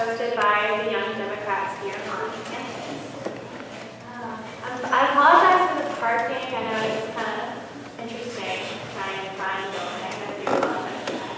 hosted by the Young Democrats here on campus. Uh, I'm- apologize for the parking, I know it was kind of interesting trying to find the building, I.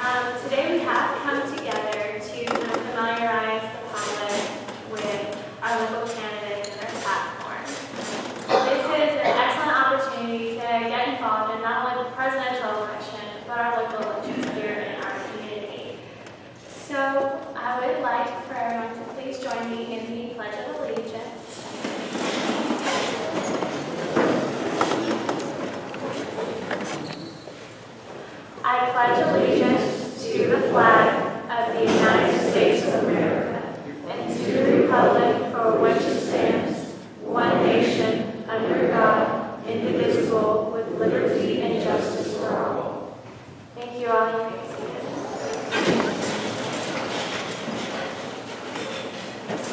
Um, Today we have come together to familiarize the public with our local candidates and their platform. This is an excellent opportunity to get involved in not only the presidential election, but our local elections here in our community. So I would like for everyone to please join me in the Pledge of Allegiance. I pledge allegiance